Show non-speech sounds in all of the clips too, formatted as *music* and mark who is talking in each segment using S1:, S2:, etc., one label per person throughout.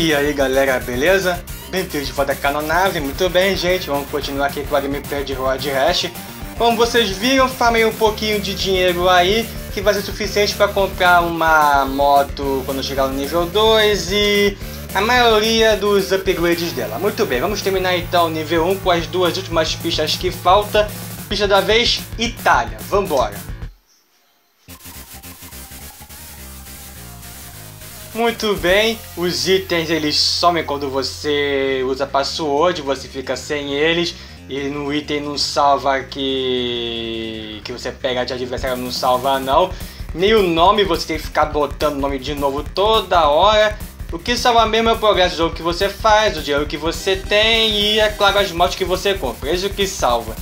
S1: E aí galera, beleza? Bem-vindos de volta à Nave, muito bem gente, vamos continuar aqui com a gameplay de Road Rash. Como vocês viram, farmei um pouquinho de dinheiro aí, que vai ser suficiente para comprar uma moto quando chegar no nível 2 e a maioria dos upgrades dela. Muito bem, vamos terminar então o nível 1 com as duas últimas pistas que falta. Pista da vez, Itália, vambora! Muito bem, os itens eles somem quando você usa password, você fica sem eles e no item não salva que que você pega de adversário não salva não. Nem o nome você tem que ficar botando o nome de novo toda hora. O que salva mesmo é o progresso do jogo que você faz, o dinheiro que você tem e é claro as motos que você compra. Isso que salva.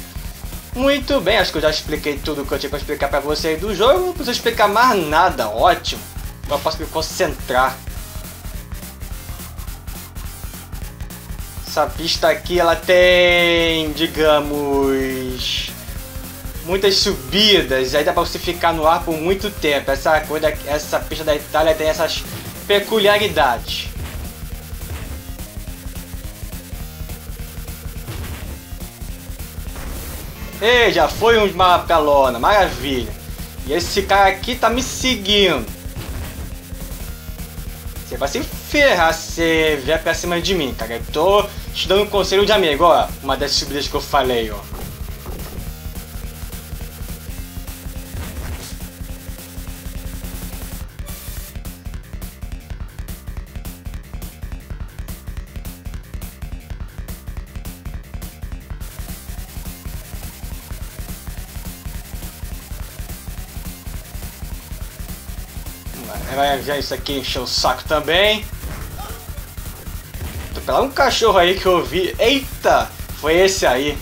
S1: Muito bem, acho que eu já expliquei tudo que eu tinha para explicar para vocês do jogo, não preciso explicar mais nada, ótimo. Eu posso me concentrar. Essa pista aqui, ela tem, digamos, muitas subidas. Aí dá pra você ficar no ar por muito tempo. Essa, coisa, essa pista da Itália tem essas peculiaridades. Ei, já foi uma pelona, maravilha. E esse cara aqui tá me seguindo. Você vai se ferrar se vier pra cima de mim, cara. Eu tô te dando um conselho de amigo, ó. Uma das subidas que eu falei, ó. Vai já isso aqui encheu o saco também. Tô pela um cachorro aí que eu vi. Eita! Foi esse aí.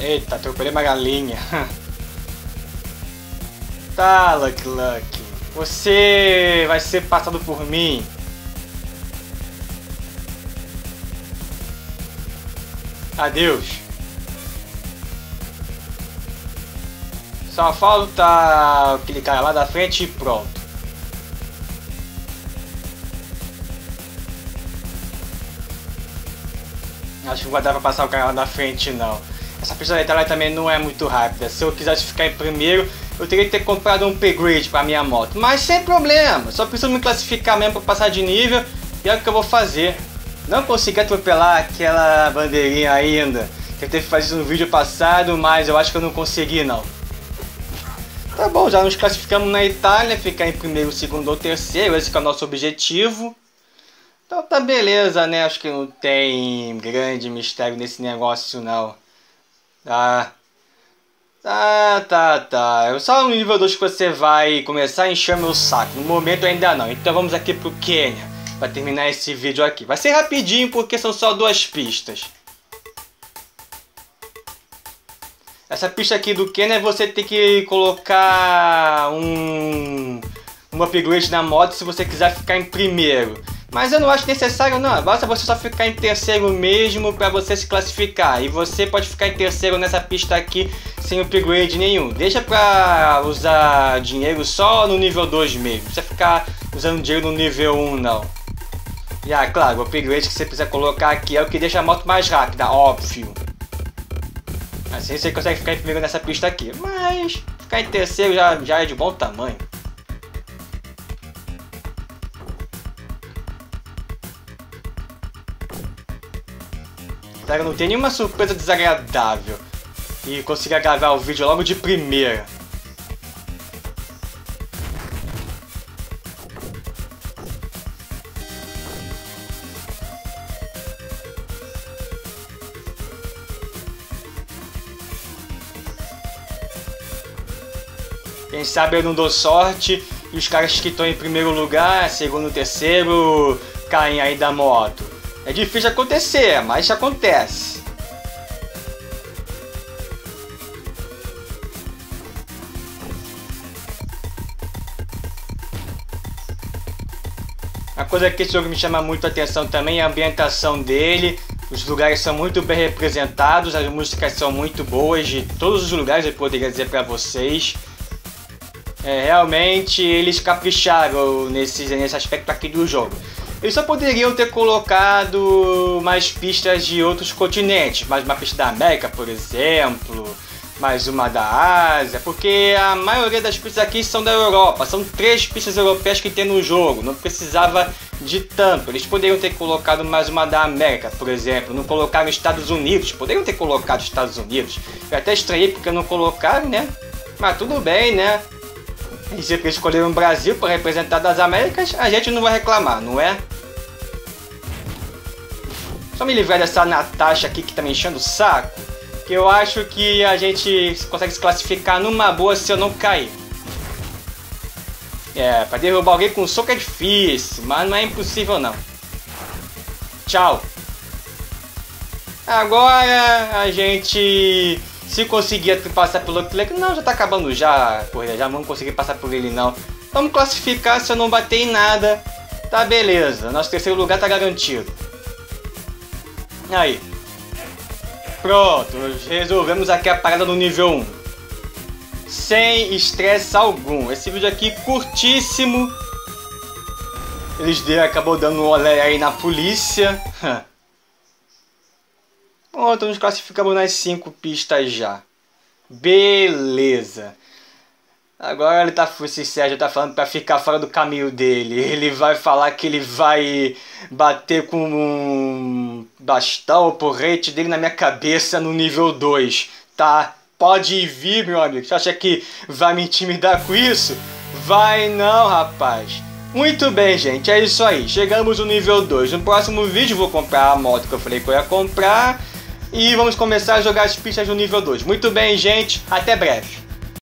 S1: Eita, atropelei uma galinha. *laughs* tá, Lucky Lucky. Você vai ser passado por mim. Adeus. Só falta aquele cara lá da frente e pronto. Acho que não vai dar pra passar o cara lá da frente não. Essa pista da Itália também não é muito rápida. Se eu quisesse ficar em primeiro, eu teria que ter comprado um upgrade para minha moto. Mas sem problema, só preciso me classificar mesmo para passar de nível e é o que eu vou fazer. Não consegui atropelar aquela bandeirinha ainda. Tentei fazer isso no vídeo passado, mas eu acho que eu não consegui não. Tá bom, já nos classificamos na Itália, ficar em primeiro, segundo ou terceiro, esse é o nosso objetivo. Então tá beleza, né? Acho que não tem grande mistério nesse negócio não. Tá. Tá, tá, tá. É só no nível 2 que você vai começar a encher meu saco. No momento ainda não. Então vamos aqui pro Quênia. Pra terminar esse vídeo aqui. Vai ser rapidinho porque são só duas pistas. Essa pista aqui do Quênia você tem que colocar um, um upgrade na moto se você quiser ficar em primeiro. Mas eu não acho necessário não, basta você só ficar em terceiro mesmo para você se classificar. E você pode ficar em terceiro nessa pista aqui sem upgrade nenhum. Deixa pra usar dinheiro só no nível 2 mesmo. Não precisa ficar usando dinheiro no nível 1 não. E ah, claro, o upgrade que você precisa colocar aqui é o que deixa a moto mais rápida, óbvio. Assim você consegue ficar em primeiro nessa pista aqui. Mas ficar em terceiro já, já é de bom tamanho. Espero não ter nenhuma surpresa desagradável. E consiga gravar o vídeo logo de primeira. Quem sabe eu não dou sorte e os caras que estão em primeiro lugar, segundo, terceiro, caem aí da moto. É difícil acontecer, mas acontece. A coisa que esse jogo me chama muito a atenção também é a ambientação dele. Os lugares são muito bem representados, as músicas são muito boas de todos os lugares, eu poderia dizer para vocês. É, realmente eles capricharam nesse, nesse aspecto aqui do jogo. Eles só poderiam ter colocado mais pistas de outros continentes, mais uma pista da América, por exemplo, mais uma da Ásia, porque a maioria das pistas aqui são da Europa. São três pistas europeias que tem no jogo, não precisava de tanto. Eles poderiam ter colocado mais uma da América, por exemplo, não colocaram Estados Unidos, poderiam ter colocado Estados Unidos. Eu até estranhei porque não colocaram, né? Mas tudo bem, né? E eles escolheram o Brasil para representar das Américas, a gente não vai reclamar, não é? Só me livrar dessa Natasha aqui que tá me enchendo o saco. Que eu acho que a gente consegue se classificar numa boa se eu não cair. É, pra derrubar alguém com soco é difícil, mas não é impossível não. Tchau. Agora a gente se conseguir passar pelo Leclerc, não, já tá acabando já corrida, já vamos conseguir passar por ele não. Vamos classificar se eu não bater em nada. Tá beleza, nosso terceiro lugar tá garantido. Aí. Pronto, resolvemos aqui a parada no nível 1. Sem estresse algum. Esse vídeo aqui curtíssimo. Eles deram, acabou dando um olé aí na polícia. *laughs* Pronto, nos classificamos nas 5 pistas já. Beleza. Agora ele tá, esse Sérgio tá falando para ficar fora do caminho dele. Ele vai falar que ele vai bater com um bastão, o porrete dele na minha cabeça no nível 2. Tá? Pode vir, meu amigo. Você acha que vai me intimidar com isso? Vai não, rapaz. Muito bem, gente. É isso aí. Chegamos no nível 2. No próximo vídeo vou comprar a moto que eu falei que eu ia comprar. E vamos começar a jogar as pistas no nível 2. Muito bem, gente. Até breve.